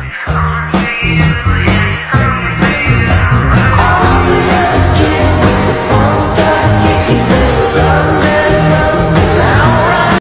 Only